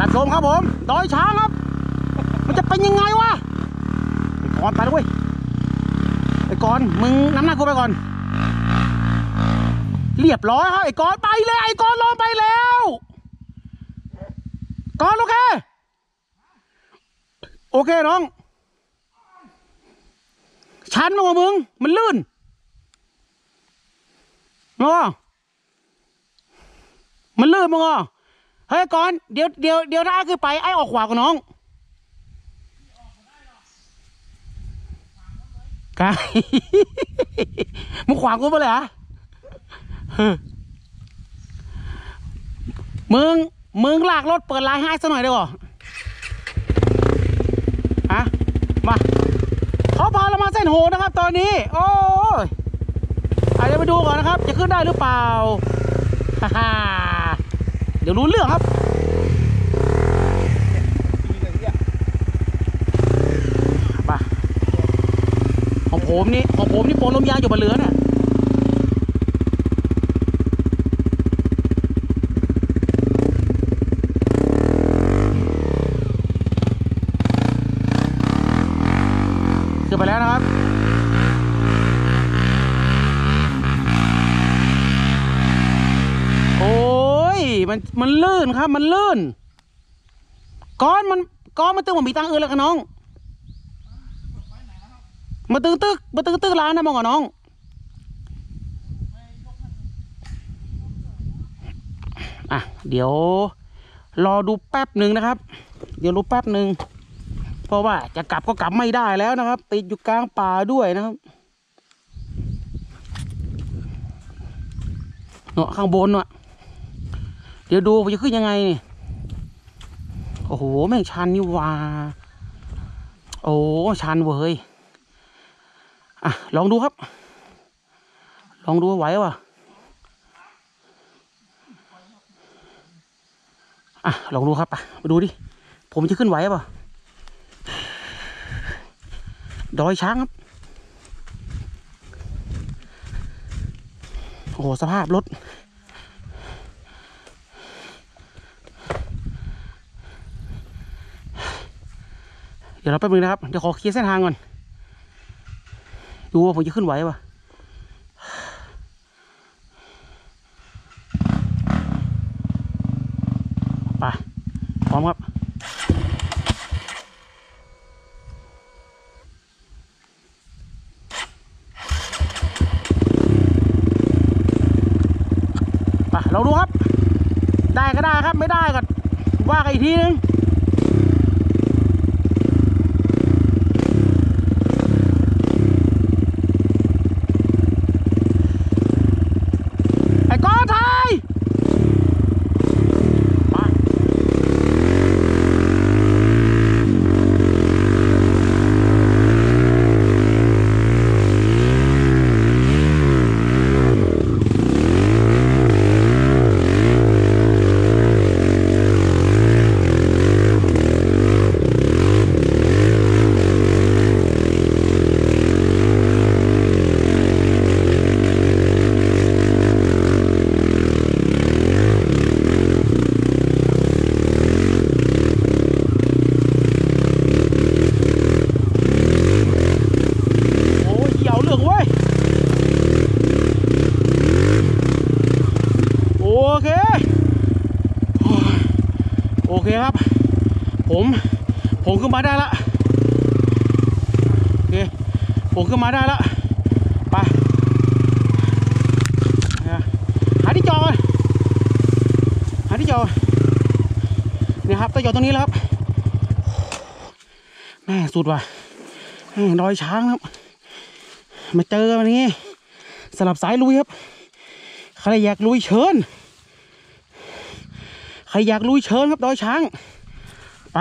ลัดโซมครับผม ดอยช้างครับ มันจะเป็นยังไงวะไอ้กอนไปแล้วยไอ้กอนมึงน้ำหนักกูไปก่อน เรียบร้อยครับไอ้กอนไปเลยไอ้กอนลงไปแล้วกอนโอเค โอเคน้องชันมากกว่ามึง มันลื่นงอมันลื่นมั้งอะ เฮ้ยก่อนเดี๋ยวเดี๋ยวเดี๋ยวถ้าไอ้ขึ้นไปไอ้ออกขวากับน้องกายมึงขวางกูไปเลยอเฮ้ยมึง มึงลากรถเปิดไลน์ให้ซะหน่อยได้ป่ะฮะมาเขาพาเรามาเส้นโหนะครับ ตอนนี้ โอ้ยอาจจะไปดูก่อนนะครับ จะขึ้นได้หรือเปล่าฮ่า ดี๋ยวรู้เรื่องครับไปของผมนี่ของผมนี่โปนลมยางอยู่บนเรือเนี่ยขึ้นไปแล้วนะครับ โอ้ย มันมันลื่นครับ มันลื่นก้อนมันก้อนมันตึงผมมีตังค์อื่นแล้วกันน้องมาตึงตึกมาตึงตึกร้านนะมองกับน้องอะเดี๋ยว รอดูแป๊บหนึ่งนะครับ เดี๋ยวรู้แป๊บหนึ่งเพราะว่าจะกลับก็กลับไม่ได้แล้วนะครับ ติดอยู่กลางป่าด้วยนะครับเนาะข้างบนเนาะ เดี๋ยวดูว่าจะขึ้นยังไงนี่โอ้โห แม่งชันนี่ว่าโอ้ชันเว้ยอะลองดูครับ ลองดูว่าไหววะอะลองดูครับอะมาดูดิ ผมจะขึ้นไหวป่ะดอยช้างครับโอ้โหสภาพรถ ยวเราแป๊บนึงนะครับ เดี๋ยวขอเคลียร์เส้นทางก่อน ดูว่าผมจะขึ้นไหวป่ะไปพร้อมครับไปเราดูครับ ได้ก็ได้ครับไม่ได้ก็ว่ากันอีกทีนึง ไอ้ก้อนไทยมาโอ้ยเหี่ยวเหลืองเว้ย โอเค โอ เคครับ ผมผมขึ้นมาได้ละโอเคผมขึ้นมาได้ละไปหาที่จอดก่อหาที่จอดเนี่ยครับต้องจอดตรงนี้แล้วครับแม่สุดว่ะแม่ดอยช้างครับ มาเจอวันนี้สลับสายลุยครับใครอยากลุยเชิญ ใครอยากลุยเชิญครับดอยช้างไป